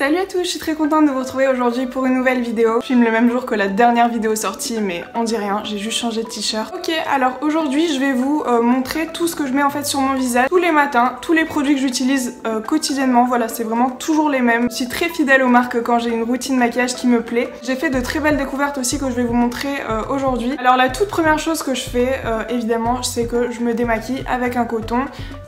Salut à tous, je suis très contente de vous retrouver aujourd'hui pour une nouvelle vidéo. Je filme le même jour que la dernière vidéo sortie, mais on dit rien, j'ai juste changé de t-shirt. Ok, alors aujourd'hui je vais vous euh, montrer tout ce que je mets en fait sur mon visage tous les matins, tous les produits que j'utilise euh, quotidiennement. Voilà, c'est vraiment toujours les mêmes. Je suis très fidèle aux marques quand j'ai une routine maquillage qui me plaît. J'ai fait de très belles découvertes aussi que je vais vous montrer euh, aujourd'hui. Alors la toute première chose que je fais, évidemment, c'est que je me démaquille avec un coton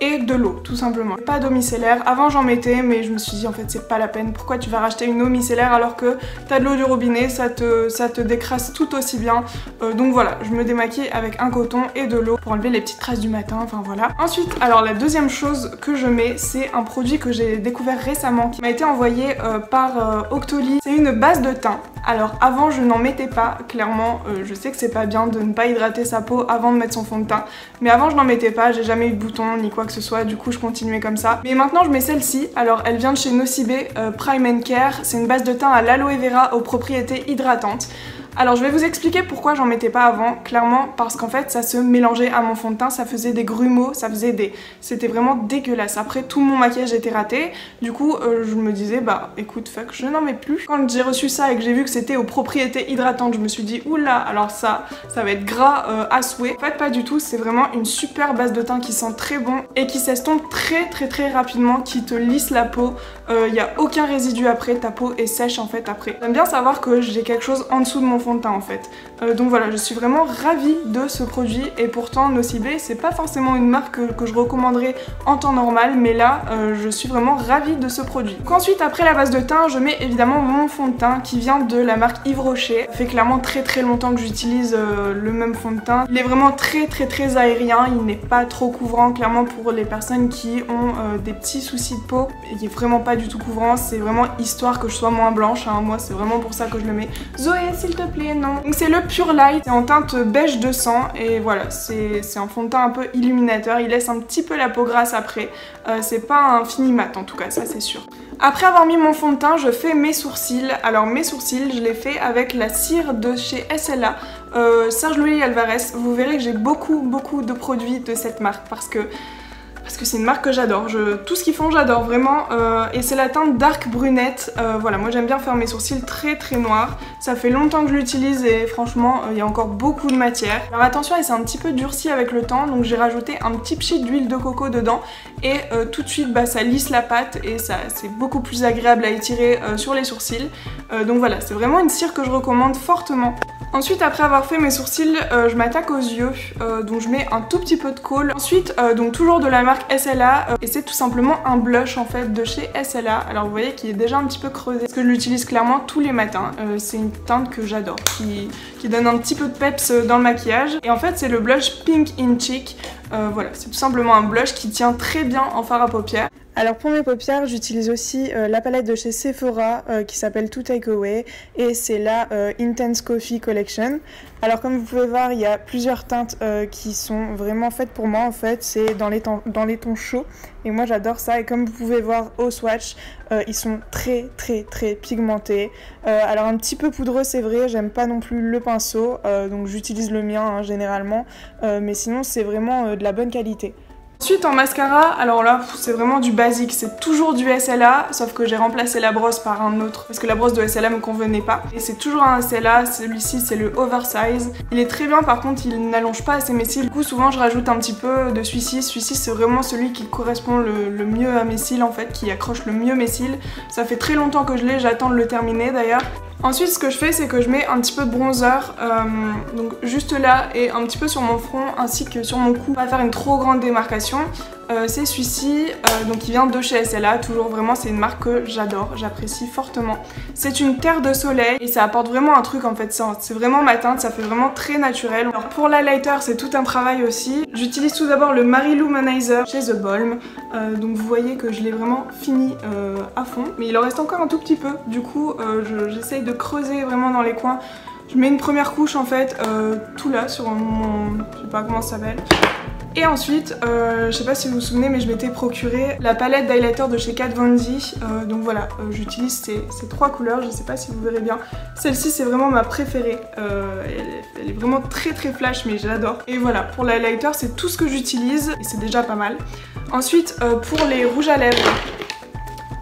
et de l'eau, tout simplement. Pas d'eau micellaire. Avant j'en mettais, mais je me suis dit en fait c'est pas la peine pourquoi tu vas racheter une eau micellaire alors que t'as de l'eau du robinet, ça te, ça décrasse tout aussi bien. Euh, donc voilà, je me démaquille avec un coton et de l'eau pour enlever les petites traces du matin, enfin voilà. Ensuite, alors la deuxième chose que je mets, c'est un produit que j'ai découvert récemment qui m'a été envoyé euh, par euh, Octoly. C'est une base de teint. Alors avant je n'en mettais pas, clairement je sais que c'est pas bien de ne pas hydrater sa peau avant de mettre son fond de teint, mais avant je n'en mettais pas, j'ai jamais eu de bouton ni quoi que ce soit, du coup je continuais comme ça. Mais maintenant je mets celle-ci, alors elle vient de chez Nocibé Prime Care. C'est une base de teint à l'aloe vera aux propriétés hydratantes. Alors je vais vous expliquer pourquoi j'en mettais pas avant, clairement parce qu'en fait ça se mélangeait à mon fond de teint, ça faisait des grumeaux, ça faisait des... C'était vraiment dégueulasse. Après tout mon maquillage était raté, du coup euh, je me disais bah écoute fuck, je n'en mets plus. Quand j'ai reçu ça et que j'ai vu que c'était aux propriétés hydratantes, je me suis dit oula alors ça, ça va être gras euh, à souhait. En fait pas du tout, c'est vraiment une super base de teint qui sent très bon et qui s'estompe très très très rapidement, qui te lisse la peau, il euh, n'y a aucun résidu après, ta peau est sèche en fait après. J'aime bien savoir que j'ai quelque chose en dessous de mon fond de teint en fait. Euh, donc voilà, je suis vraiment ravie de ce produit et pourtant Nocibé c'est pas forcément une marque que, je recommanderais en temps normal mais là euh, je suis vraiment ravie de ce produit. Donc ensuite après la base de teint je mets évidemment mon fond de teint qui vient de la marque Yves Rocher. Fait clairement très très longtemps que j'utilise euh, le même fond de teint. Il est vraiment très très très aérien, il n'est pas trop couvrant clairement pour les personnes qui ont des petits soucis de peau. Il est vraiment pas du tout couvrant, c'est vraiment histoire que je sois moins blanche. Hein. Moi c'est vraiment pour ça que je le mets. Zoé s'il te plaît Donc c'est le Pure Light, c'est en teinte beige de sang et voilà, c'est un fond de teint un peu illuminateur, il laisse un petit peu la peau grasse après. Euh, c'est pas un fini mat en tout cas, ça c'est sûr. Après avoir mis mon fond de teint, je fais mes sourcils. Alors mes sourcils, je les fais avec la cire de chez SLA, euh, Serge Louis Alvarez. Vous verrez que j'ai beaucoup beaucoup de produits de cette marque parce que parce que c'est une marque que j'adore. Tout ce qu'ils font, j'adore vraiment. Euh, et c'est la teinte Dark Brunette. Euh, voilà, moi j'aime bien faire mes sourcils très très noirs. Ça fait longtemps que je l'utilise et franchement, euh, il y a encore beaucoup de matière. Alors attention, il s'est un petit peu durci avec le temps, donc j'ai rajouté un petit pchit d'huile de coco dedans. Et tout de suite, bah, ça lisse la pâte et c'est beaucoup plus agréable à étirer sur les sourcils. donc voilà, c'est vraiment une cire que je recommande fortement. Ensuite, après avoir fait mes sourcils, euh, je m'attaque aux yeux, euh, donc je mets un tout petit peu de colle. Ensuite, euh, donc toujours de la marque SLA, et c'est tout simplement un blush en fait de chez SLA. Alors vous voyez qu'il est déjà un petit peu creusé, parce que je l'utilise clairement tous les matins. c'est une teinte que j'adore, qui, qui, donne un petit peu de peps dans le maquillage. Et en fait, c'est le blush Pink in Cheek. voilà, c'est tout simplement un blush qui tient très bien en fard à paupières. Alors pour mes paupières, j'utilise aussi euh, la palette de chez Sephora euh, qui s'appelle To Take Away et c'est la euh, Intense Coffee Collection. Alors comme vous pouvez voir, il y a plusieurs teintes qui sont vraiment faites pour moi en fait, c'est dans, les dans les tons chauds et moi j'adore ça et comme vous pouvez voir au swatch, ils sont très très très pigmentés. alors un petit peu poudreux c'est vrai, j'aime pas non plus le pinceau donc j'utilise le mien hein, généralement mais sinon c'est vraiment de la bonne qualité. Ensuite en mascara, alors là c'est vraiment du basique, c'est toujours du SLA, sauf que j'ai remplacé la brosse par un autre parce que la brosse de SLA me convenait pas. Et c'est toujours un SLA, celui-ci c'est le Oversize. Il est très bien par contre, il n'allonge pas assez mes cils. Du coup souvent je rajoute un petit peu de celui-ci. Celui-ci c'est vraiment celui qui correspond le, le, mieux à mes cils en fait, qui accroche le mieux mes cils. Ça fait très longtemps que je l'ai, j'attends de le terminer d'ailleurs. Ensuite ce que je fais c'est que je mets un petit peu de bronzer euh, donc juste là et un petit peu sur mon front ainsi que sur mon cou. Pas faire une trop grande démarcation. Euh, c'est celui-ci, euh, donc il vient de chez SLA, toujours vraiment c'est une marque que j'adore, j'apprécie fortement. C'est une terre de soleil et ça apporte vraiment un truc en fait, c'est vraiment ma teinte, ça fait vraiment très naturel. Alors pour l'highlighter c'est tout un travail aussi. J'utilise tout d'abord le Marie Luminizer chez The Balm, donc vous voyez que je l'ai vraiment fini à fond, mais il en reste encore un tout petit peu, du coup j'essaye de creuser vraiment dans les coins. Je mets une première couche en fait, euh, tout là sur mon... je sais pas comment ça s'appelle. Et ensuite, euh, je sais pas si vous vous souvenez, mais je m'étais procuré la palette d'highlighter de chez Kat Von D. Euh, donc voilà, j'utilise ces, trois couleurs, je sais pas si vous verrez bien. Celle-ci, c'est vraiment ma préférée. Elle, elle, est vraiment très très flash, mais je l'adore. Et voilà, pour l'highlighter, c'est tout ce que j'utilise, et c'est déjà pas mal. Ensuite, pour les rouges à lèvres,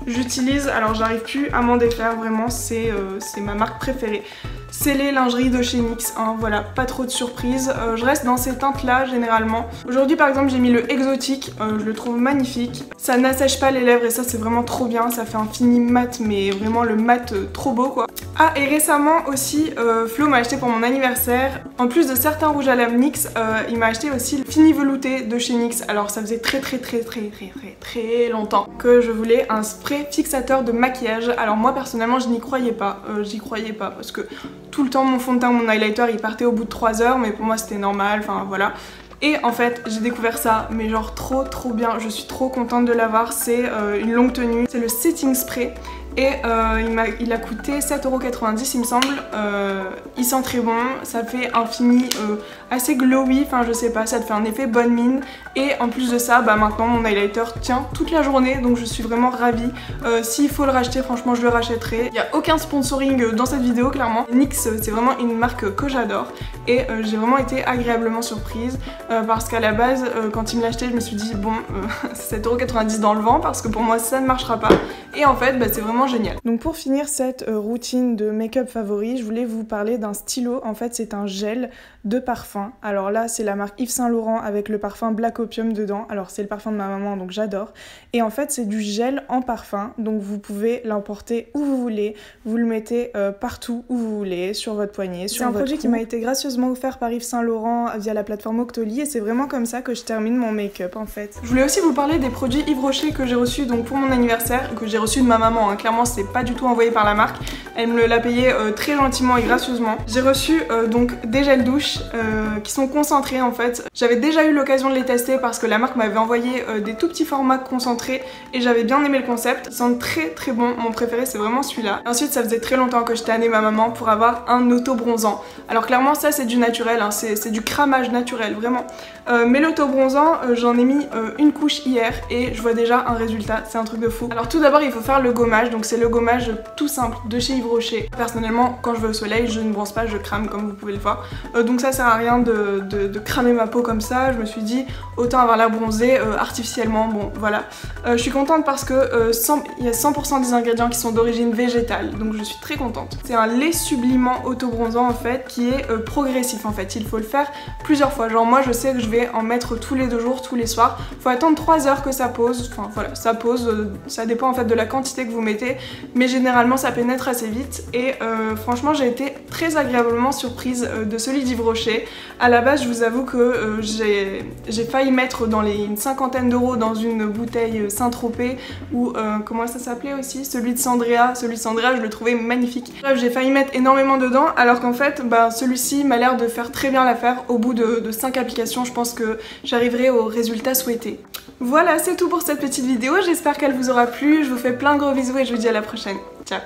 j'utilise, alors j'arrive plus à m'en défaire vraiment, c'est ma marque préférée. C'est les lingeries de chez NYX, hein, voilà, pas trop de surprises. Euh, je reste dans ces teintes là généralement. Aujourd'hui par exemple j'ai mis le exotique, euh, je le trouve magnifique. Ça n'assèche pas les lèvres et ça c'est vraiment trop bien, ça fait un fini mat mais vraiment le mat euh, trop beau quoi. Ah et récemment aussi Flo m'a acheté pour mon anniversaire, en plus de certains rouges à lèvres NYX, il m'a acheté aussi le fini velouté de chez NYX. Alors ça faisait très très très très très très très longtemps que je voulais un spray fixateur de maquillage. Alors moi personnellement je n'y croyais pas, j'y croyais pas parce que tout le temps mon fond de teint, mon highlighter il partait au bout de 3 heures mais pour moi c'était normal, enfin voilà. Et en fait j'ai découvert ça mais genre trop trop bien, je suis trop contente de l'avoir, c'est euh, une longue tenue, c'est le setting spray. Et euh, il, a, il, a, coûté 7,90€ il me semble, euh, il sent très bon, ça fait un fini assez glowy, enfin je sais pas, ça te fait un effet bonne mine. Et en plus de ça, bah maintenant mon highlighter tient toute la journée. Donc je suis vraiment ravie. S'il faut le racheter, franchement je le rachèterai. Il n'y a aucun sponsoring dans cette vidéo clairement. NYX c'est vraiment une marque que j'adore. Et j'ai vraiment été agréablement surprise euh, parce qu'à la base quand il me l'a acheté je me suis dit bon c'est 7,90€ dans le vent parce que pour moi ça ne marchera pas et en fait bah, c'est vraiment génial. Donc pour finir cette routine de make-up favori, je voulais vous parler d'un stylo. En fait c'est un gel de parfum. Alors là, c'est la marque Yves Saint Laurent avec le parfum Black Opium dedans. Alors c'est le parfum de ma maman, donc j'adore. Et en fait, c'est du gel en parfum, donc vous pouvez l'emporter où vous voulez. Vous le mettez euh, partout où vous voulez, sur votre poignet, sur votre C'est un produit qui m'a été gracieusement offert par Yves Saint Laurent via la plateforme Octoly et c'est vraiment comme ça que je termine mon make-up en fait. Je voulais aussi vous parler des produits Yves Rocher que j'ai reçus donc pour mon anniversaire, que j'ai reçu de ma maman. Hein. Clairement, c'est pas du tout envoyé par la marque. Elle me l'a payé euh, très gentiment et gracieusement. J'ai reçu euh, donc des gels douche euh, qui sont concentrés en fait. J'avais déjà eu l'occasion de les tester parce que la marque m'avait envoyé des tout petits formats concentrés et j'avais bien aimé le concept. Ils sentent très très bon, mon préféré c'est vraiment celui-là. Ensuite ça faisait très longtemps que je tannais ma maman pour avoir un auto bronzant. Alors clairement ça c'est du naturel, hein. c'est du cramage naturel vraiment. Mais l'auto bronzant j'en ai mis une couche hier et je vois déjà un résultat, c'est un truc de fou. Alors tout d'abord il faut faire le gommage, donc c'est le gommage tout simple de chez Yves Rocher. Personnellement quand je vais au soleil je ne bronze pas, je crame comme vous pouvez le voir. donc ça sert à rien de, cramer ma peau comme ça. Je me suis dit autant avoir l'air bronzée euh, artificiellement. Bon voilà. Euh, je suis contente parce que euh, il y a 100% des ingrédients qui sont d'origine végétale. Donc je suis très contente. C'est un lait sublimant auto-bronzant en fait qui est progressif en fait. Il faut le faire plusieurs fois. Genre moi je sais que je vais en mettre tous les deux jours, tous les soirs. Faut attendre 3 heures que ça pose. Enfin voilà, ça pose. ça dépend en fait de la quantité que vous mettez. Mais généralement ça pénètre assez vite. Et franchement j'ai été très agréablement surprise de celui d'Yves Rocher. À la base, je vous avoue que euh, j'ai failli mettre dans les, une cinquantaine d'euros dans une bouteille Saint-Tropez ou euh, comment ça s'appelait aussi? Celui de Sandrea. Celui de Sandrea, je le trouvais magnifique. Bref, j'ai failli mettre énormément dedans alors qu'en fait, bah, celui-ci m'a l'air de faire très bien l'affaire. Au bout de, de 5 applications, je pense que j'arriverai au résultat souhaité. Voilà, c'est tout pour cette petite vidéo. J'espère qu'elle vous aura plu. Je vous plein de gros bisous et je vous dis à la prochaine. Ciao